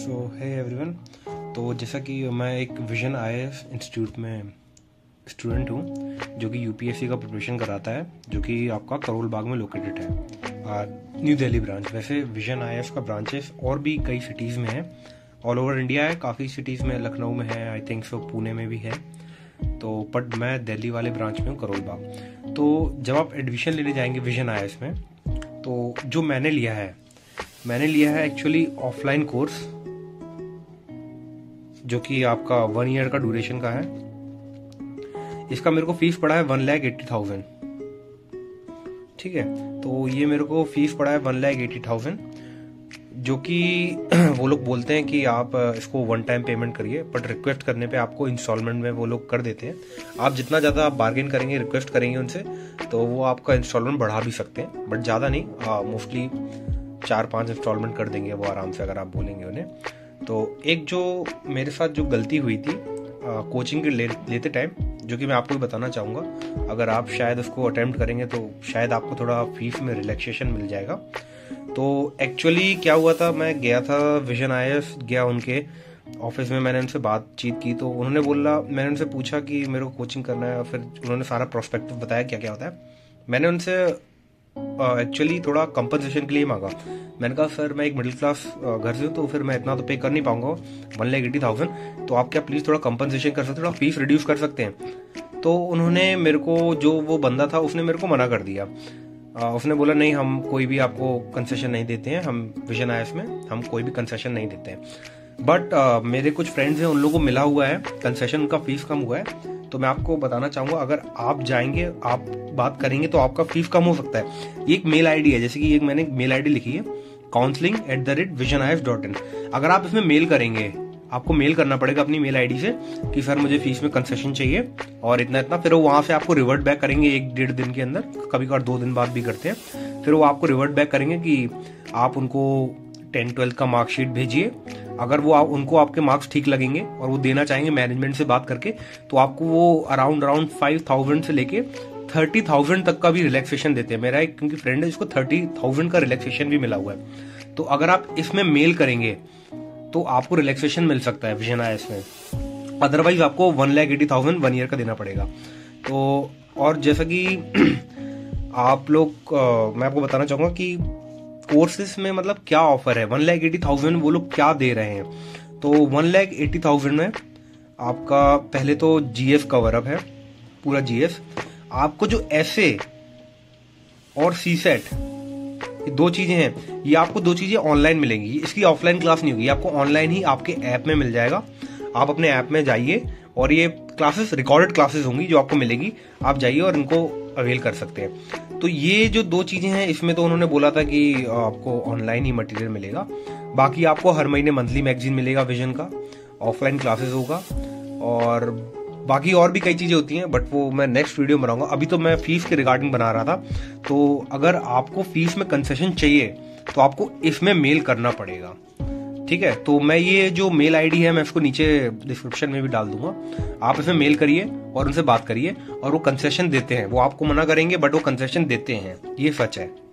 सो है एवरीवन तो जैसा कि मैं एक विजन आई इंस्टीट्यूट में स्टूडेंट हूँ, जो कि यूपीएससी का प्रिपरेशन कराता है, जो कि आपका करोल बाग में लोकेटेड है। न्यू दिल्ली ब्रांच वैसे विजन आई का ब्रांचेस और भी कई सिटीज़ में है। ऑल ओवर इंडिया है, काफ़ी सिटीज़ में लखनऊ में है आई थिंक सो पुणे में भी है। तो बट मैं दिल्ली वाले ब्रांच में हूँ करोल बाग तो जब आप एडमिशन लेने जाएँगे विजन आई में तो जो मैंने लिया है, मैंने लिया है एक्चुअली ऑफलाइन कोर्स जो कि आपका वन ईयर का ड्यूरेशन का है। इसका मेरे को फ़ीस पड़ा है वन लैख एट्टी थाउज़ेंड ठीक है? तो ये मेरे को फ़ीस पड़ा है वन लैख एट्टी थाउज़ेंड जो कि वो लोग बोलते हैं कि आप इसको वन टाइम पेमेंट करिए बट रिक्वेस्ट करने पे आपको इंस्टॉलमेंट में वो लोग कर देते हैं। आप जितना ज़्यादा आप बार्गेन करेंगे रिक्वेस्ट करेंगे उनसे तो वो आपका इंस्टॉलमेंट बढ़ा भी सकते हैं। बट ज़्यादा नहीं मोस्टली चार पाँच इंस्टॉलमेंट कर देंगे वो आराम से, अगर आप बोलेंगे उन्हें। तो एक जो मेरे साथ जो गलती हुई थी आ, कोचिंग के ले, लेते टाइम जो कि मैं आपको भी बताना चाहूँगा अगर आप शायद उसको अटेम्प्ट करेंगे तो शायद आपको थोड़ा फ़ीस में रिलैक्सेशन मिल जाएगा। तो एक्चुअली क्या हुआ था मैं गया था विजन आई गया उनके ऑफ़िस में मैंने उनसे बातचीत की तो उन्होंने बोला मैंने उनसे पूछा कि मेरे को कोचिंग करना है फिर उन्होंने सारा प्रोस्पेक्टिव बताया क्या क्या होता है। मैंने उनसे एक्चुअली uh, थोड़ा कंपनसेशन के लिए मांगा। मैंने कहा सर मैं एक मिडिल क्लास घर से हूँ तो फिर मैं इतना तो पे कर नहीं पाऊँगा। वन लैख एटी थाउज़ेंड तो आप क्या प्लीज़ थोड़ा कंपनसेशन कर सकते थोड़ा फ़ीस रिड्यूस कर सकते हैं? तो उन्होंने मेरे को जो वो बंदा था उसने मेरे को मना कर दिया। आ, उसने बोला नहीं हम कोई भी आपको कंसेशन नहीं देते हैं हम विजन आयस में हम कोई भी कंसेशन नहीं देते हैं. बट मेरे कुछ फ्रेंड्स हैं उन लोगों को मिला हुआ है कंसेशन का फ़ीस कम हुआ है। तो मैं आपको बताना चाहूँगा, अगर आप जाएँगे, आप बात करेंगे तो आपका फ़ीस कम हो सकता है। ये एक मेल आईडी है, जैसे कि एक मैंने मेल आईडी लिखी है counselling at the rate Vision I F dot in अगर आप इसमें मेल करेंगे, आपको मेल करना पड़ेगा अपनी मेल आईडी से, कि सर मुझे फ़ीस में कंसेशन चाहिए, और इतना इतना, फिर वो वहाँ से आपको रिवर्ट बैक करेंगे एक डेढ़ दिन के अंदर कभी कभार दो दिन बाद भी करते हैं। फिर वो आपको रिवर्ट बैक करेंगे कि आप उनको टेंथ ट्वेल्थ का मार्कशीट भेजिए। अगर वो आप, उनको आपके मार्क्स ठीक लगेंगे और वो देना चाहेंगे मैनेजमेंट से बात करके तो आपको वो अराउंड अराउंड फाइव थाउज़ेंड से लेके थर्टी थाउज़ेंड तक का भी रिलैक्सेशन देते हैं। मेरा एक, क्योंकि फ्रेंड है, जिसको थर्टी थाउज़ेंड का रिलैक्सेशन भी मिला हुआ है। तो अगर आप इसमें मेल करेंगे तो आपको रिलैक्सेशन मिल सकता है विजन आई में अदरवाइज़ आपको one lakh eighty thousand one year का देना पड़ेगा। तो और जैसा कि आप लोग मैं आपको बताना चाहूँगा कि कोर्सेज में मतलब क्या ऑफ़र है? वन लैख एटी थाउज़ेंड वो लोग क्या दे रहे हैं? तो वन लैख एटी थाउज़ेंड में आपका पहले तो जीएस कवर अप है, पूरा जीएस आपको जो ऐसे और सी सेट दो चीज़ें हैं। ये आपको दो चीज़ें ऑनलाइन मिलेंगी। इसकी ऑफलाइन क्लास नहीं होगी आपको ऑनलाइन ही आपके ऐप में मिल जाएगा। आप अपने ऐप में जाइए और ये क्लासेस रिकॉर्डेड क्लासेस होंगी जो आपको मिलेगी। आप जाइए और इनको अवेल कर सकते हैं। तो ये जो दो चीज़ें हैं, इसमें तो उन्होंने बोला था कि आपको ऑनलाइन ही मटेरियल मिलेगा। बाकी आपको हर महीने मंथली मैगजीन मिलेगा विजन का ऑफलाइन क्लासेस होगा। और बाकी और भी कई चीज़ें होती हैं बट वो मैं नेक्स्ट वीडियो में बनाऊँगा। अभी तो मैं फ़ीस के रिगार्डिंग बना रहा था। तो अगर आपको फ़ीस में कंसेशन चाहिए तो आपको इसमें मेल करना पड़ेगा। ठीक है? तो मैं ये जो मेल आईडी है, मैं इसको नीचे डिस्क्रिप्शन में भी डाल दूँगा। आप इसमें मेल करिए और उनसे बात करिए और वो कंसेशन देते हैं। वो आपको मना करेंगे बट वो कंसेशन देते हैं। ये सच है।